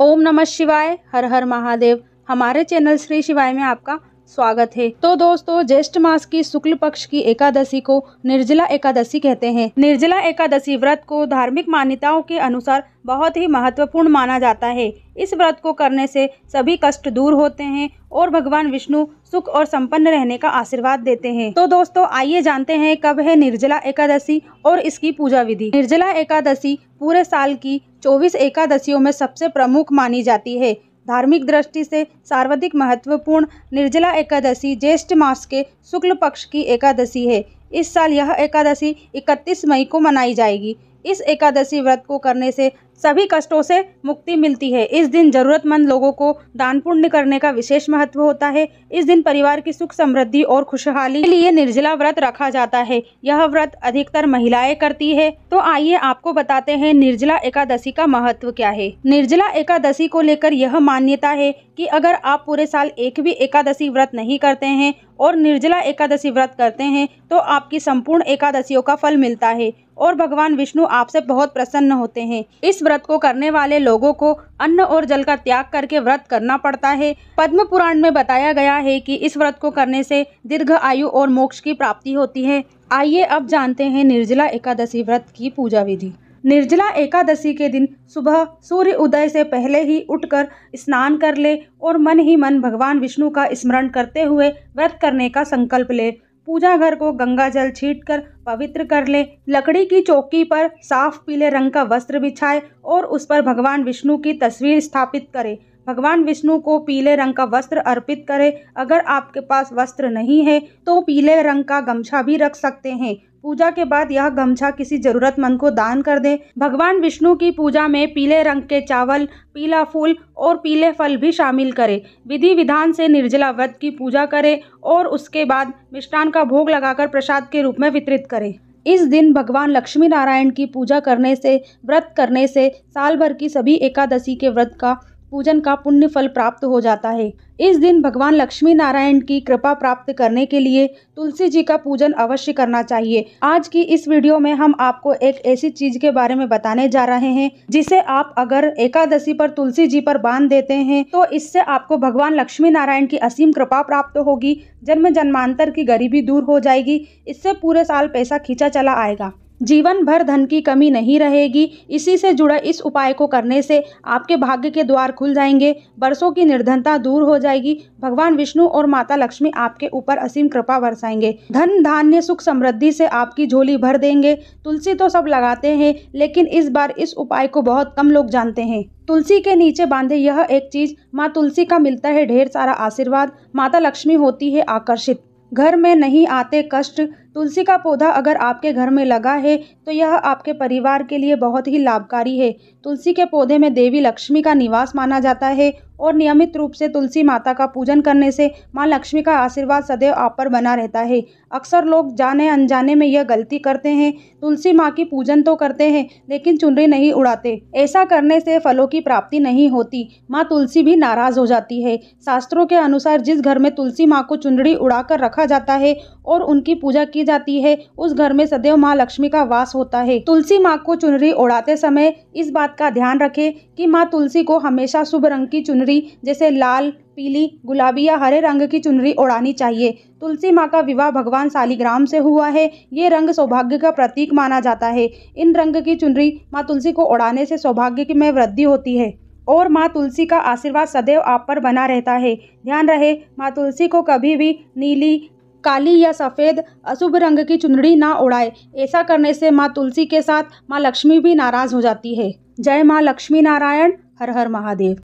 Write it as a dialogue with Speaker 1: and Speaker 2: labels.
Speaker 1: ओम नमः शिवाय हर हर महादेव। हमारे चैनल श्री शिवाय में आपका स्वागत है। तो दोस्तों, ज्येष्ठ मास की शुक्ल पक्ष की एकादशी को निर्जला एकादशी कहते हैं। निर्जला एकादशी व्रत को धार्मिक मान्यताओं के अनुसार बहुत ही महत्वपूर्ण माना जाता है। इस व्रत को करने से सभी कष्ट दूर होते हैं और भगवान विष्णु सुख और संपन्न रहने का आशीर्वाद देते हैं। तो दोस्तों, आइए जानते हैं कब है निर्जला एकादशी और इसकी पूजा विधि। निर्जला एकादशी पूरे साल की चौबीस एकादशियों में सबसे प्रमुख मानी जाती है। धार्मिक दृष्टि से सर्वाधिक महत्वपूर्ण निर्जला एकादशी ज्येष्ठ मास के शुक्ल पक्ष की एकादशी है। इस साल यह एकादशी 31 मई को मनाई जाएगी। इस एकादशी व्रत को करने से सभी कष्टों से मुक्ति मिलती है। इस दिन जरूरतमंद लोगों को दान पुण्य करने का विशेष महत्व होता है। इस दिन परिवार की सुख समृद्धि और खुशहाली के लिए निर्जला व्रत रखा जाता है। यह व्रत अधिकतर महिलाएँ करती है। तो आइए आपको बताते हैं निर्जला एकादशी का महत्व क्या है। निर्जला एकादशी को लेकर यह मान्यता है कि अगर आप पूरे साल एक भी एकादशी व्रत नहीं करते हैं और निर्जला एकादशी व्रत करते हैं तो आपकी संपूर्ण एकादशियों का फल मिलता है और भगवान विष्णु आपसे बहुत प्रसन्न होते हैं। इस व्रत को करने वाले लोगों को अन्न और जल का त्याग करके व्रत करना पड़ता है। पद्म पुराण में बताया गया है कि इस व्रत को करने से दीर्घ आयु और मोक्ष की प्राप्ति होती है। आइए अब जानते हैं निर्जला एकादशी व्रत की पूजा विधि। निर्जला एकादशी के दिन सुबह सूर्य उदय से पहले ही उठकर स्नान कर ले और मन ही मन भगवान विष्णु का स्मरण करते हुए व्रत करने का संकल्प ले। पूजा घर को गंगा जल छीट कर पवित्र कर ले। लकड़ी की चौकी पर साफ़ पीले रंग का वस्त्र बिछाए और उस पर भगवान विष्णु की तस्वीर स्थापित करे। भगवान विष्णु को पीले रंग का वस्त्र अर्पित करें। अगर आपके पास वस्त्र नहीं है तो पीले रंग का गमछा भी रख सकते हैं। पूजा के बाद यह गमछा किसी जरूरतमंद को दान कर दें। भगवान विष्णु की पूजा में पीले रंग के चावल, पीला फूल और पीले फल भी शामिल करें। विधि विधान से निर्जला व्रत की पूजा करें और उसके बाद मिष्ठान का भोग लगाकर प्रसाद के रूप में वितरित करें। इस दिन भगवान लक्ष्मी नारायण की पूजा करने से, व्रत करने से साल भर की सभी एकादशी के व्रत का पूजन का पुण्य फल प्राप्त हो जाता है। इस दिन भगवान लक्ष्मी नारायण की कृपा प्राप्त करने के लिए तुलसी जी का पूजन अवश्य करना चाहिए। आज की इस वीडियो में हम आपको एक ऐसी चीज़ के बारे में बताने जा रहे हैं, जिसे आप अगर एकादशी पर तुलसी जी पर बाँध देते हैं तो इससे आपको भगवान लक्ष्मी नारायण की असीम कृपा प्राप्त होगी। जन्म जन्मांतर की गरीबी दूर हो जाएगी। इससे पूरे साल पैसा खींचा चला आएगा। जीवन भर धन की कमी नहीं रहेगी। इसी से जुड़ा इस उपाय को करने से आपके भाग्य के द्वार खुल जाएँगे। बरसों की निर्धनता दूर हो जाएगी। भगवान विष्णु और माता लक्ष्मी आपके ऊपर असीम कृपा बरसाएँगे। धन, धान्य, सुख समृद्धि से आपकी झोली भर देंगे। तुलसी तो सब लगाते हैं, लेकिन इस बार इस उपाय को बहुत कम लोग जानते हैं। तुलसी के नीचे बांधे यह एक चीज़, माँ तुलसी का मिलता है ढेर सारा आशीर्वाद। माता लक्ष्मी होती है आकर्षित। घर में नहीं आते कष्ट तुलसी का पौधा अगर आपके घर में लगा है तो यह आपके परिवार के लिए बहुत ही लाभकारी है। तुलसी के पौधे में देवी लक्ष्मी का निवास माना जाता है और नियमित रूप से तुलसी माता का पूजन करने से माँ लक्ष्मी का आशीर्वाद सदैव आप पर बना रहता है। अक्सर लोग जाने अनजाने में यह गलती करते हैं, तुलसी माँ की पूजन तो करते हैं, लेकिन चुनरी नहीं उड़ाते। ऐसा करने से फलों की प्राप्ति नहीं होती, माँ तुलसी भी नाराज़ हो जाती है। शास्त्रों के अनुसार जिस घर में तुलसी माँ को चुनरी उड़ाकर रखा जाता है और उनकी पूजा की जाती है, उस घर में सदैव माँ लक्ष्मी का वास होता है। तुलसी माँ को चुनरी उड़ाते समय इस बात का ध्यान रखें कि माँ तुलसी को हमेशा शुभ रंग की चुनरी जैसे लाल, पीली, गुलाबी या हरे रंग की चुनरी उड़ानी चाहिए। तुलसी माँ का विवाह भगवान शालिग्राम से हुआ है। ये रंग सौभाग्य का प्रतीक माना जाता है। इन रंग की चुनरी माँ तुलसी को उड़ाने से सौभाग्य की में वृद्धि होती है और माँ तुलसी का आशीर्वाद सदैव आप पर बना रहता है। ध्यान रहे, माँ तुलसी को कभी भी नीली, काली या सफ़ेद, अशुभ रंग की चुनरी ना उड़ाए ऐसा करने से माँ तुलसी के साथ माँ लक्ष्मी भी नाराज़ हो जाती है। जय माँ लक्ष्मी नारायण, हर हर महादेव।